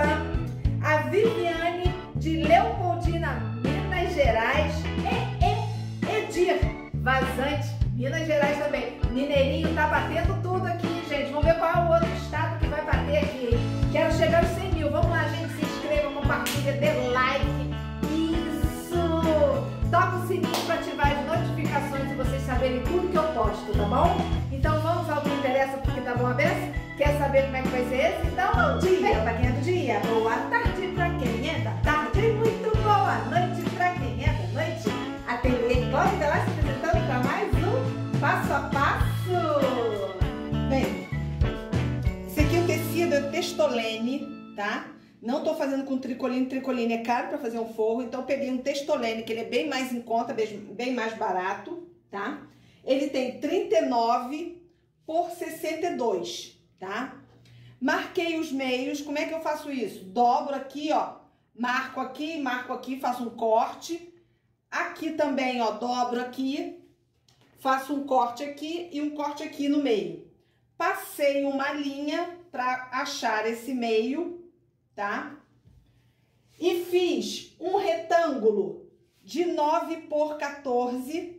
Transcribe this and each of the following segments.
A Viviane de Leopoldina, Minas Gerais, e, e Edir Vazante, Minas Gerais também. Mineirinho tá batendo tudo aqui, gente. Vamos ver qual é o outro estado que vai bater aqui. Quero chegar aos 100 mil. Vamos lá, gente. Se inscreva, compartilha, dê like. Isso! Toca o sininho para ativar as notificações e vocês saberem tudo que eu posto, tá bom? Então vamos ao que interessa, porque tá bom a beça? Quer saber como é que vai ser esse? Então bom dia pra quem é do dia, boa tarde pra quem é da tarde, muito boa noite pra quem é da noite. Ateliê Cláudia lá se apresentando para mais um Passo a Passo. Bem, esse aqui é o tecido é testolene, tá? Não tô fazendo com tricoline, tricoline é caro para fazer um forro, então peguei um testolene, que ele é bem mais em conta, bem mais barato, tá? Ele tem 39 por 62, tá? Marquei os meios, como é que eu faço isso? Dobro aqui, ó, marco aqui, marco aqui, faço um corte. Aqui também, ó, dobro aqui, faço um corte aqui e um corte aqui no meio. Passei uma linha para achar esse meio tá? E fiz um retângulo de 9 por 14.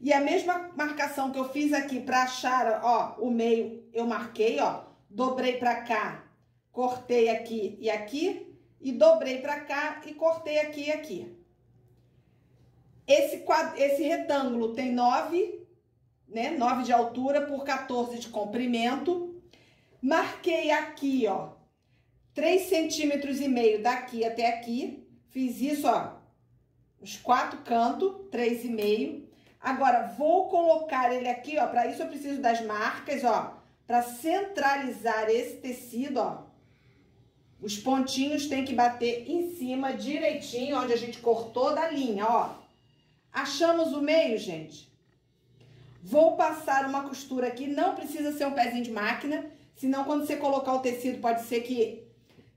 E a mesma marcação que eu fiz aqui para achar, ó, o meio, eu marquei, ó, dobrei para cá, cortei aqui e aqui, e dobrei para cá e cortei aqui e aqui. Esse, esse retângulo tem 9, né, 9 de altura por 14 de comprimento. Marquei aqui, ó, 3 centímetros e meio daqui até aqui. Fiz isso, ó, os quatro cantos, três e meio. Agora, vou colocar ele aqui, ó, para isso eu preciso das marcas, ó, para centralizar esse tecido, ó. Os pontinhos tem que bater em cima direitinho, onde a gente cortou da linha, ó. Achamos o meio, gente? Vou passar uma costura aqui, não precisa ser um pezinho de máquina, senão quando você colocar o tecido pode ser que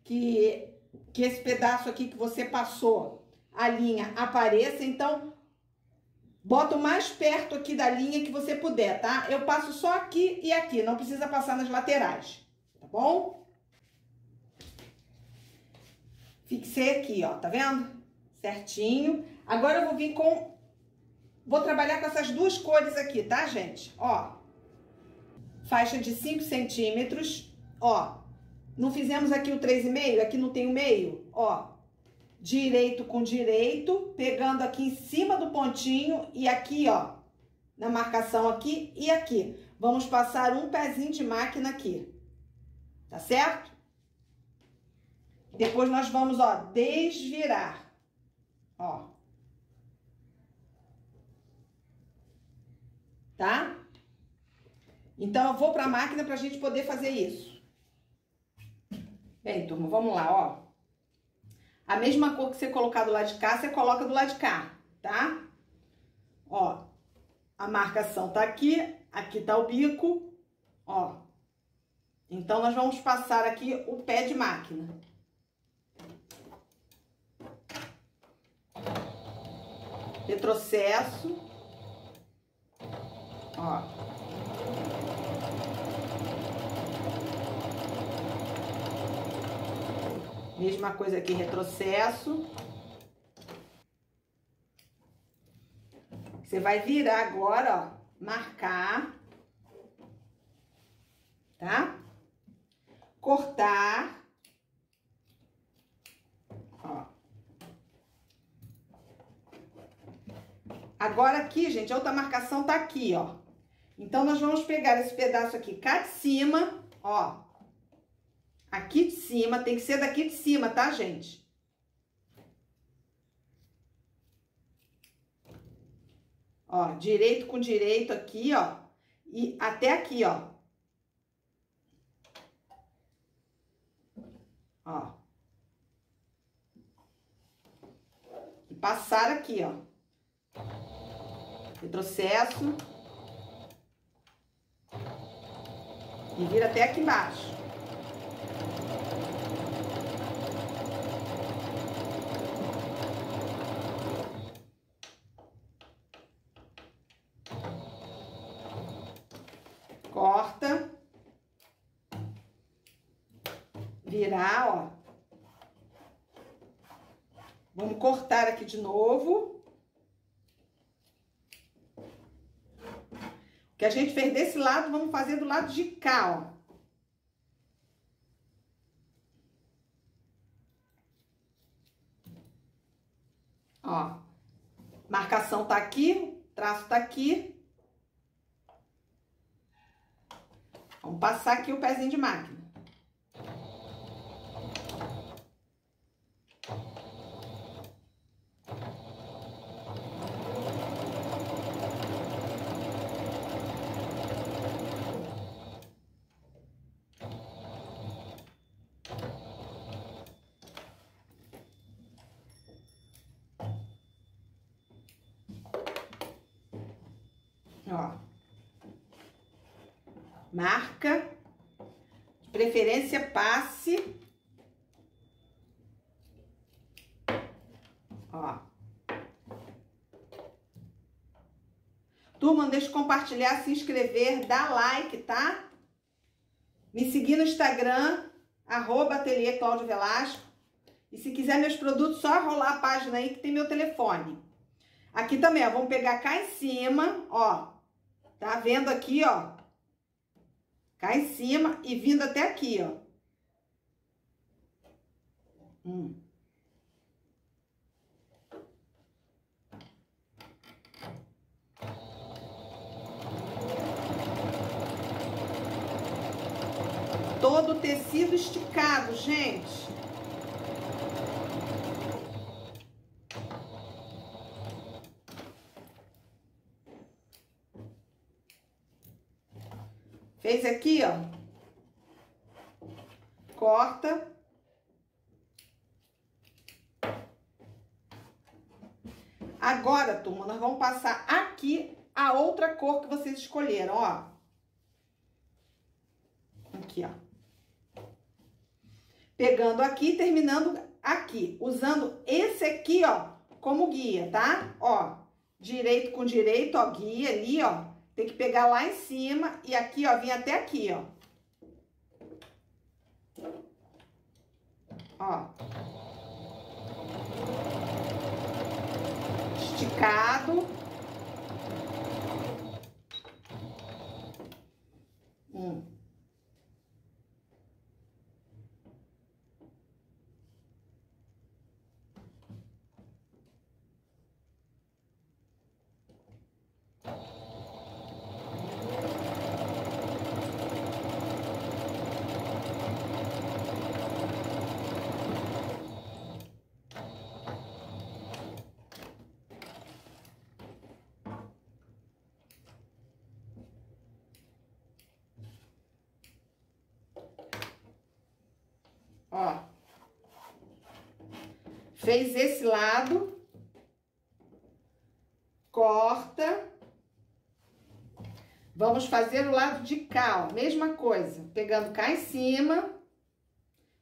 que, que esse pedaço aqui que você passou, a linha, apareça. Então, bota o mais perto aqui da linha que você puder, tá? Eu passo só aqui e aqui, não precisa passar nas laterais, tá bom? Fixei aqui, ó, tá vendo? Certinho. Agora eu vou vir com... Vou trabalhar com essas duas cores aqui, tá, gente? Ó, faixa de 5 centímetros, ó, não fizemos aqui o 3,5? Aqui não tem o meio? Ó, direito com direito, pegando aqui em cima do pontinho e aqui, ó, na marcação aqui e aqui. Vamos passar um pezinho de máquina aqui, tá certo? Depois nós vamos, ó, desvirar, ó. Tá? Então, eu vou pra máquina pra gente poder fazer isso. Bem, turma, vamos lá, ó. A mesma cor que você colocar do lado de cá, você coloca do lado de cá, tá? Ó, a marcação tá aqui, aqui tá o bico, ó. Então, nós vamos passar aqui o pé de máquina. Retrocesso. Ó. Mesma coisa aqui, retrocesso. Você vai virar agora, ó, marcar. Tá? Cortar. Ó. Agora aqui, gente, a outra marcação tá aqui, ó. Então, nós vamos pegar esse pedaço aqui cá de cima, ó. Aqui de cima, tem que ser daqui de cima, tá, gente? Ó, direito com direito aqui, ó. E até aqui, ó. Ó. E passar aqui, ó. Retrocesso. E vira até aqui embaixo. corta, virar, ó. Vamos cortar aqui de novo. O que a gente fez desse lado, vamos fazer do lado de cá, ó. Ó, marcação tá aqui, traço tá aqui. Vamos passar aqui o pezinho de máquina. Ó. Marca. De preferência, passe. Ó. Turma, não deixa de compartilhar, se inscrever, dar like, tá? Me seguir no Instagram, arroba Ateliê Cláudio Velasco. E se quiser meus produtos, só rolar a página aí que tem meu telefone. Aqui também, ó, vamos pegar cá em cima, ó. Tá vendo aqui, ó? Cá em cima e vindo até aqui, ó. Hum. Todo o tecido esticado, gente. Fez aqui, ó. Corta. Agora, turma, nós vamos passar aqui a outra cor que vocês escolheram, ó. Aqui, ó. Pegando aqui, terminando aqui. Usando esse aqui, ó, como guia, tá? Ó, direito com direito, ó, guia ali, ó. Tem que pegar lá em cima e aqui, ó, vir até aqui, ó. Ó. Esticado. Hum. Ó. Fez esse lado. Corta. Vamos fazer o lado de cá, ó. Mesma coisa. Pegando cá em cima.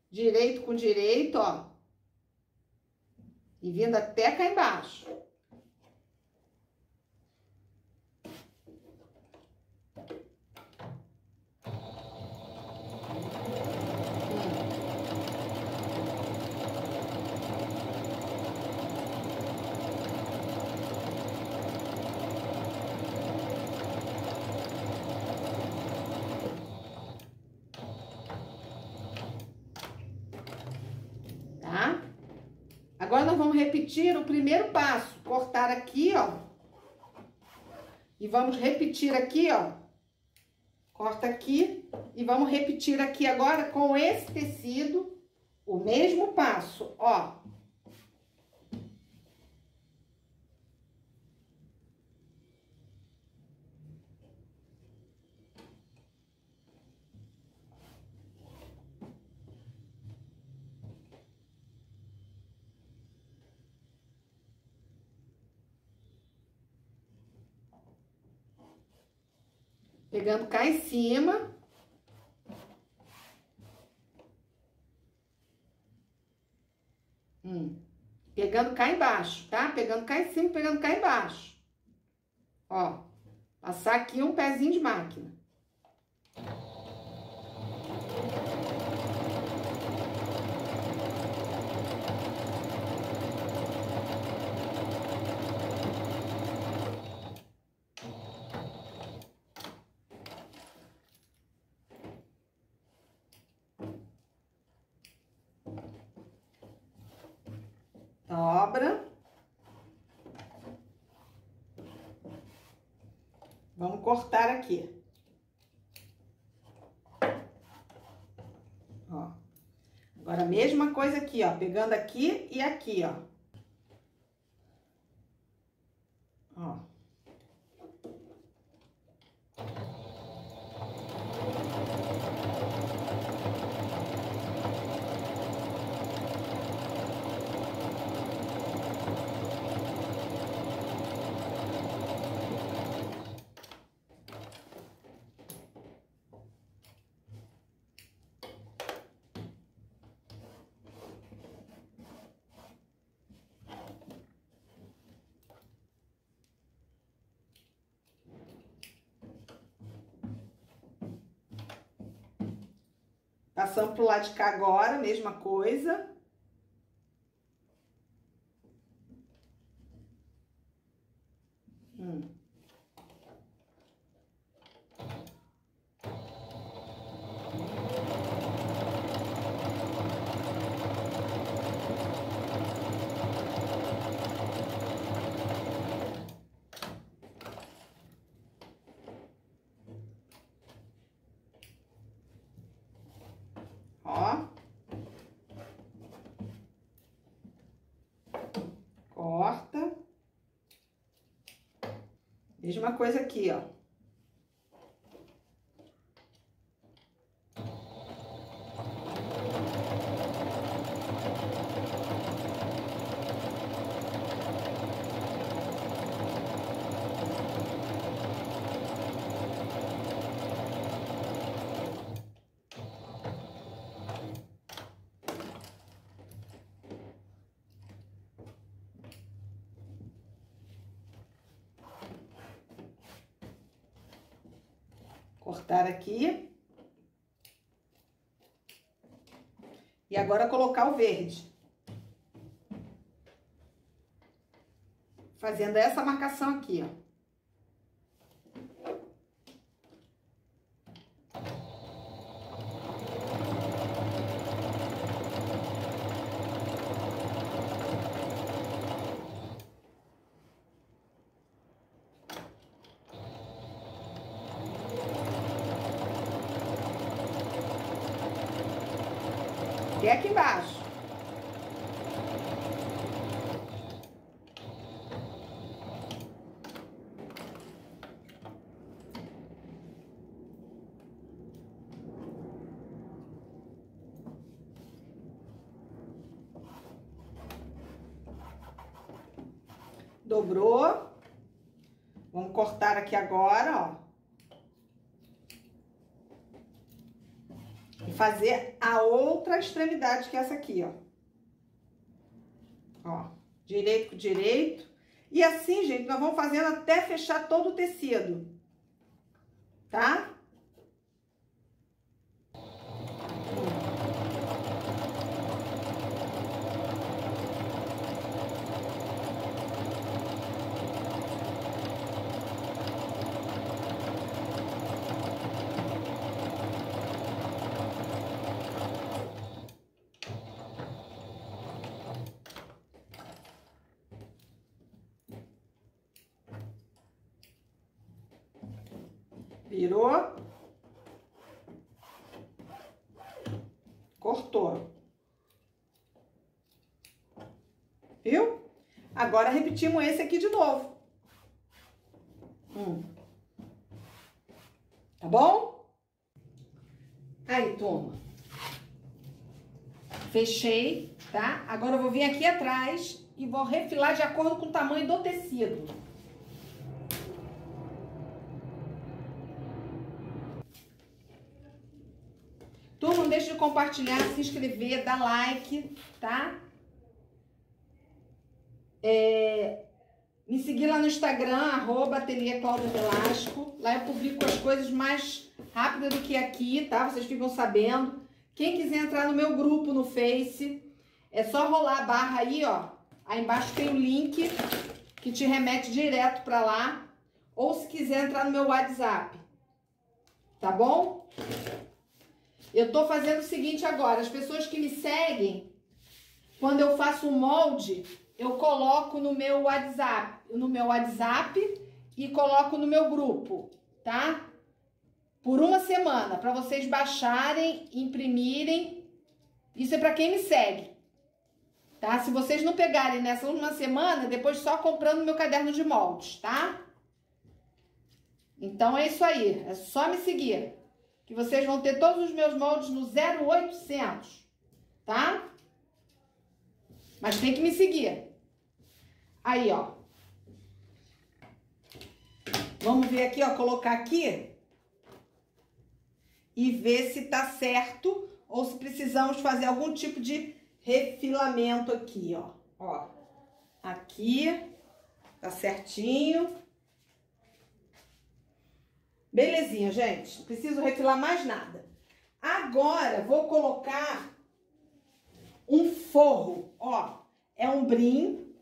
Direito com direito, ó. E vindo até cá embaixo. Tá? Agora nós vamos repetir o primeiro passo. Cortar aqui, ó. E vamos repetir aqui, ó. Corta aqui e vamos repetir aqui agora com esse tecido o mesmo passo, ó. Pegando cá em cima. Hum. Pegando cá embaixo, tá? Pegando cá em cima, pegando cá embaixo. Ó. Passar aqui um pezinho de máquina. cortar aqui. Ó. Agora, a mesma coisa aqui, ó. Pegando aqui e aqui, ó. Passando pro lado de cá agora, mesma coisa. Hum. Ó. Corta. Mesma coisa aqui, ó. Cortar aqui. E agora colocar o verde. Fazendo essa marcação aqui, ó. Até aqui embaixo. Dobrou. Vamos cortar aqui agora, ó. E fazer outra extremidade, que é essa aqui, ó. Ó, direito com direito. E assim, gente, nós vamos fazendo até fechar todo o tecido. Tá? Virou. Cortou. Viu? Agora repetimos esse aqui de novo. Hum. Tá bom? Aí, toma. Fechei, tá? Agora eu vou vir aqui atrás e vou refilar de acordo com o tamanho do tecido. Turma, não deixe de compartilhar, se inscrever, dar like, tá? É, me seguir lá no Instagram, arroba Velasco. Lá eu publico as coisas mais rápidas do que aqui, tá? Vocês ficam sabendo. Quem quiser entrar no meu grupo no Face, é só rolar a barra aí, ó. Aí embaixo tem o link que te remete direto pra lá. Ou se quiser entrar no meu WhatsApp, tá bom? Eu tô fazendo o seguinte agora, as pessoas que me seguem, quando eu faço um molde, eu coloco no meu WhatsApp, no meu WhatsApp e coloco no meu grupo, tá? Por uma semana, para vocês baixarem, imprimirem Isso é para quem me segue. Tá? Se vocês não pegarem nessa última semana, depois só comprando meu caderno de moldes, tá? Então é isso aí, é só me seguir. Que vocês vão ter todos os meus moldes no 0800, tá? Mas tem que me seguir. Aí, ó. Vamos ver aqui, ó, colocar aqui e ver se tá certo ou se precisamos fazer algum tipo de refilamento aqui, ó. Ó, aqui, tá certinho. Belezinha, gente. Não preciso refilar mais nada. Agora, vou colocar um forro, ó. É um brim,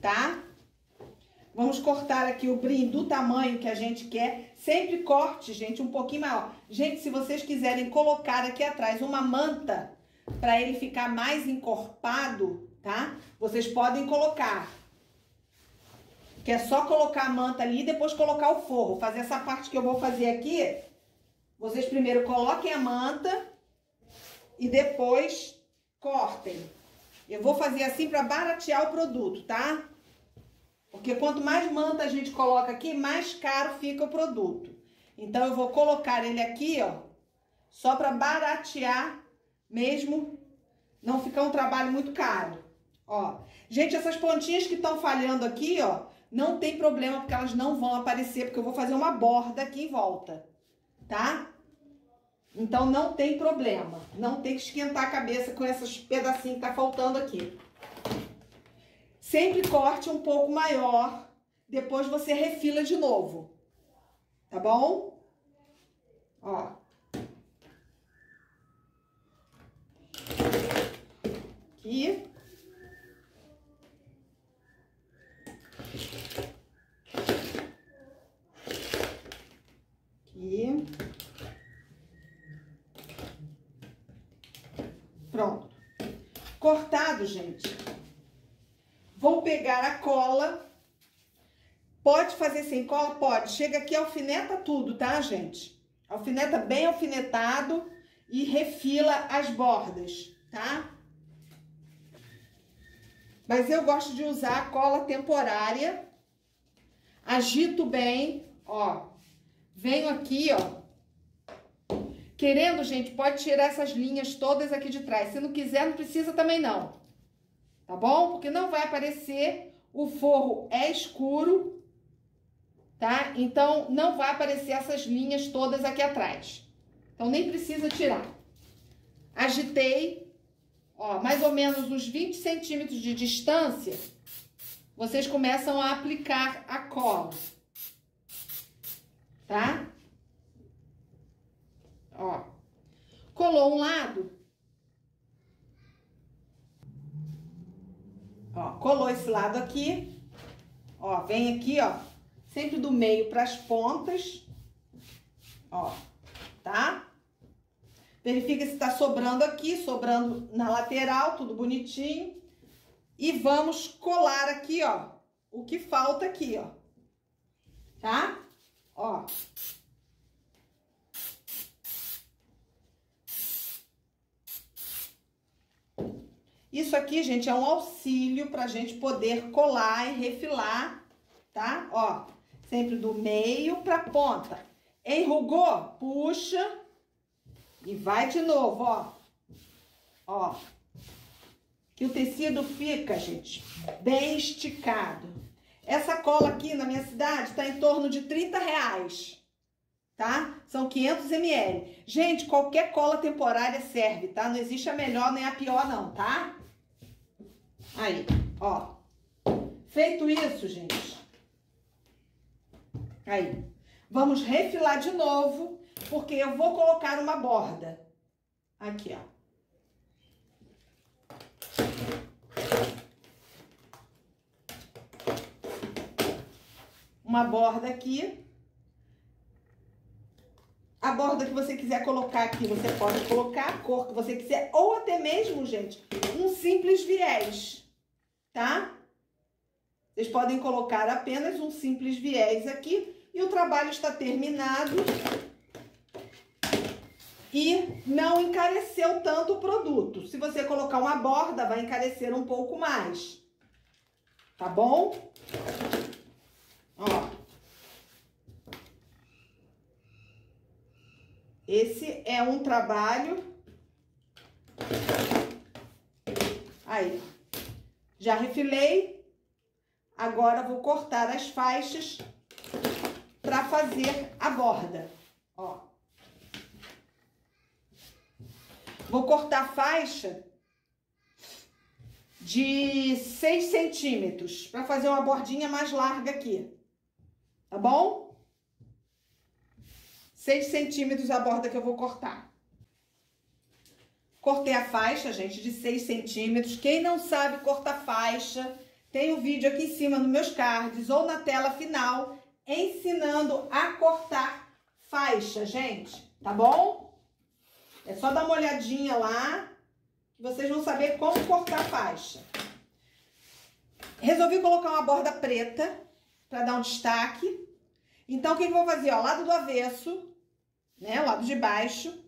tá? Vamos cortar aqui o brim do tamanho que a gente quer. Sempre corte, gente, um pouquinho maior. Gente, se vocês quiserem colocar aqui atrás uma manta para ele ficar mais encorpado, tá? Vocês podem colocar. Que é só colocar a manta ali e depois colocar o forro. Fazer essa parte que eu vou fazer aqui. Vocês primeiro coloquem a manta e depois cortem. Eu vou fazer assim para baratear o produto, tá? Porque quanto mais manta a gente coloca aqui, mais caro fica o produto. Então, eu vou colocar ele aqui, ó, só para baratear mesmo, não ficar um trabalho muito caro. Ó, gente, essas pontinhas que estão falhando aqui, ó, não tem problema, porque elas não vão aparecer, porque eu vou fazer uma borda aqui em volta, tá? Então, não tem problema. Não tem que esquentar a cabeça com esses pedacinhos que tá faltando aqui. Sempre corte um pouco maior, depois você refila de novo. Tá bom? Ó. Aqui. Pronto. Cortado, gente. Vou pegar a cola. Pode fazer sem cola? Pode. Chega aqui, alfineta tudo, tá, gente? Alfineta bem alfinetado e refila as bordas, tá? Mas eu gosto de usar a cola temporária. Agito bem, ó. Venho aqui, ó. Querendo, gente, pode tirar essas linhas todas aqui de trás. Se não quiser, não precisa também não tá bom? Porque não vai aparecer, o forro é escuro, tá? Então, não vai aparecer essas linhas todas aqui atrás. Então, nem precisa tirar. Agitei, ó, mais ou menos uns 20 centímetros de distância, vocês começam a aplicar a cola, tá? Ó, colou um lado, Ó, colou esse lado aqui. Ó, vem aqui, ó, sempre do meio para as pontas. Ó, tá? Verifica se tá sobrando aqui, sobrando na lateral, tudo bonitinho. E vamos colar aqui, ó, o que falta aqui, ó. Tá? Ó. Isso aqui, gente, é um auxílio para a gente poder colar e refilar, tá? Ó, sempre do meio para ponta. Enrugou? Puxa e vai de novo, ó. Ó. Que o tecido fica, gente, bem esticado. Essa cola aqui na minha cidade tá em torno de 30 reais, tá? São 500 ml. Gente, qualquer cola temporária serve, tá? Não existe a melhor nem a pior não, tá? Aí, ó. Feito isso, gente. Aí. Vamos refilar de novo, porque eu vou colocar uma borda. Aqui, ó. Uma borda aqui. A borda que você quiser colocar aqui, você pode colocar a cor que você quiser, ou até mesmo, gente, um simples viés tá? Vocês podem colocar apenas um simples viés aqui e o trabalho está terminado. e não encareceu tanto o produto. Se você colocar uma borda, vai encarecer um pouco mais. Tá bom? Ó. Esse é um trabalho. Aí. Já refilei. Agora vou cortar as faixas para fazer a borda. Ó. Vou cortar faixa de 6 centímetros para fazer uma bordinha mais larga aqui. Tá bom? 6 centímetros a borda que eu vou cortar. Cortei a faixa, gente, de 6 centímetros. Quem não sabe cortar faixa, tem o um vídeo aqui em cima nos meus cards ou na tela final ensinando a cortar faixa, gente. Tá bom? É só dar uma olhadinha lá, que vocês vão saber como cortar faixa. Resolvi colocar uma borda preta para dar um destaque. Então, o que, eu vou fazer? Ó, lado do avesso, né? Lado de baixo.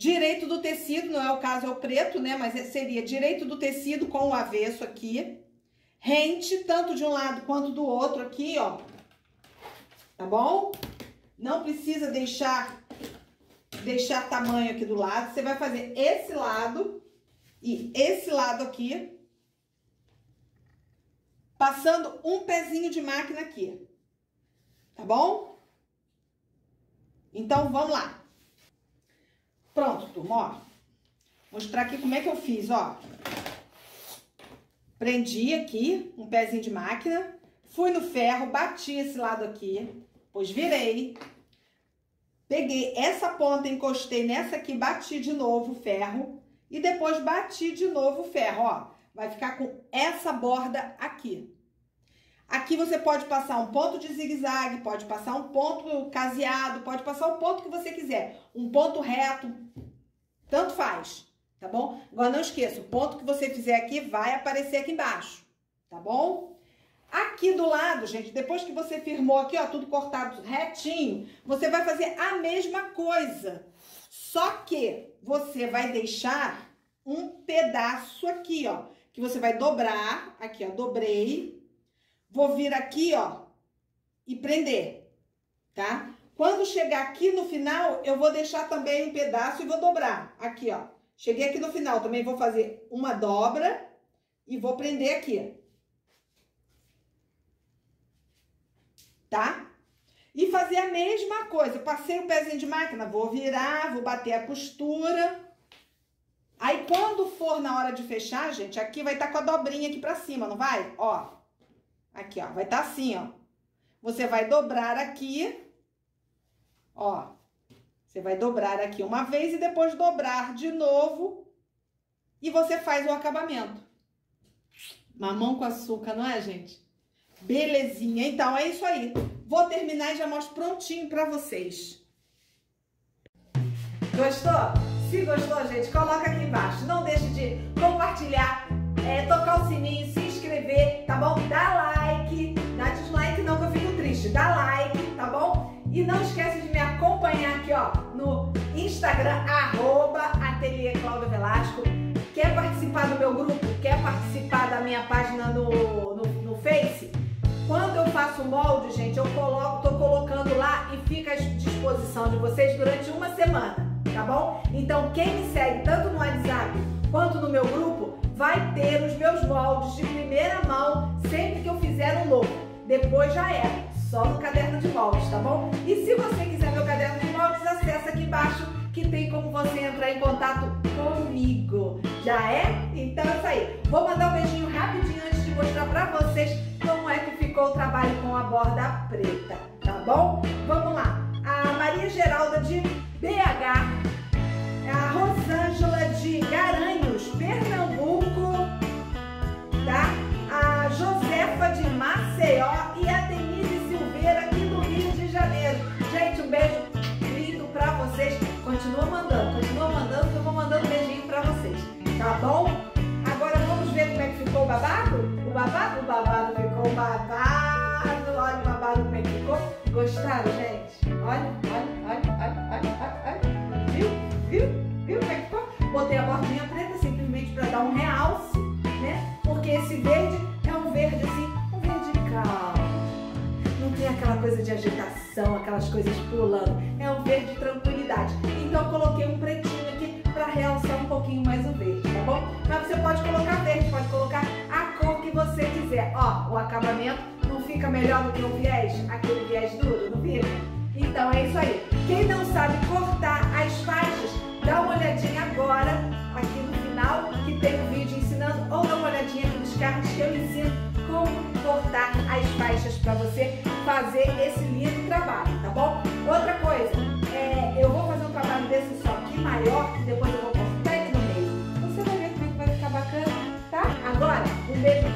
Direito do tecido, não é o caso, é o preto, né? Mas seria direito do tecido com o avesso aqui. Rente, tanto de um lado quanto do outro aqui, ó. Tá bom? Não precisa deixar deixar tamanho aqui do lado. Você vai fazer esse lado e esse lado aqui. Passando um pezinho de máquina aqui. Tá bom? Então, vamos lá. Pronto, turma, ó. Mostrar aqui como é que eu fiz, ó. Prendi aqui um pezinho de máquina. Fui no ferro, bati esse lado aqui. Depois virei. Peguei essa ponta, encostei nessa aqui, bati de novo o ferro e depois bati de novo o ferro, ó. Vai ficar com essa borda aqui. Aqui você pode passar um ponto de zigue-zague, pode passar um ponto caseado, pode passar o ponto que você quiser. Um ponto reto, tanto faz, tá bom? Agora não esqueça, o ponto que você fizer aqui vai aparecer aqui embaixo, tá bom? Aqui do lado, gente, depois que você firmou aqui, ó, tudo cortado retinho, você vai fazer a mesma coisa. Só que você vai deixar um pedaço aqui, ó, que você vai dobrar, aqui, ó, dobrei. Vou vir aqui, ó, e prender, tá? Quando chegar aqui no final, eu vou deixar também um pedaço e vou dobrar. Aqui, ó. Cheguei aqui no final, também vou fazer uma dobra e vou prender aqui. tá? E fazer a mesma coisa. Passei o pezinho de máquina, vou virar, vou bater a costura. Aí, quando for na hora de fechar, gente, aqui vai estar tá com a dobrinha aqui pra cima, não vai? Ó, aqui, ó, vai estar tá assim, ó. Você vai dobrar aqui, ó. Você vai dobrar aqui uma vez e depois dobrar de novo. E você faz o acabamento. Mamão com açúcar, não é, gente? Belezinha. Então, é isso aí. Vou terminar e já mostro prontinho pra vocês. Gostou? Se gostou, gente, coloca aqui embaixo. Não deixe de compartilhar, é, tocar o sininho, inscrever, tá bom? Dá like. Dá dislike não, que eu fico triste. Dá like, tá bom? E não esquece de me acompanhar aqui, ó, no Instagram, arroba Ateliê Cláudio Velasco. Quer participar do meu grupo? Quer participar da minha página no, no, no Face? Quando eu faço molde, gente, eu coloco, tô colocando lá e fica à disposição de vocês durante uma semana, tá bom? Então, quem me segue tanto no WhatsApp quanto no meu grupo, vai ter os meus moldes de primeira mão sempre que eu fizer um novo. Depois já é, só no caderno de moldes, tá bom? E se você quiser meu caderno de moldes, acessa aqui embaixo que tem como você entrar em contato comigo. Já é? Então é isso aí. Vou mandar um beijinho rapidinho antes de mostrar pra vocês como é que ficou o trabalho com a borda preta, tá bom? Vamos lá. A Maria Geralda de BH, a Rosângela de Garanhos, Maceió e a Denise Silveira aqui do Rio de Janeiro. Gente, um beijo lindo pra vocês. Continua mandando, continua mandando que eu vou mandando um beijinho pra vocês. Tá bom? Agora vamos ver como é que ficou o babado? O babado? O babado ficou babado. Olha o babado como é que ficou. Gostaram, gente? Olha, olha, olha, olha, olha, olha. olha. Viu? Viu? Viu como é que ficou? Botei a bordinha preta simplesmente pra dar um realce, né? Porque esse verde coisa de agitação, aquelas coisas pulando. É um verde tranquilidade. Então eu coloquei um pretinho aqui para realçar um pouquinho mais o verde, tá bom? Mas você pode colocar verde, pode colocar a cor que você quiser. Ó, o acabamento não fica melhor do que o viés, aquele viés duro, não fica? Então é isso aí. Quem não sabe cortar as faixas, dá uma olhadinha agora aqui no final que tem um vídeo ensinando ou dá uma olhadinha aqui nos cards que eu ensino como cortar as faixas para você fazer esse lindo trabalho, tá bom? Outra coisa, é, eu vou fazer um trabalho desse só aqui maior e depois eu vou cortar ele no meio. Você vai ver como é que vai ficar bacana, tá? Agora, um beijo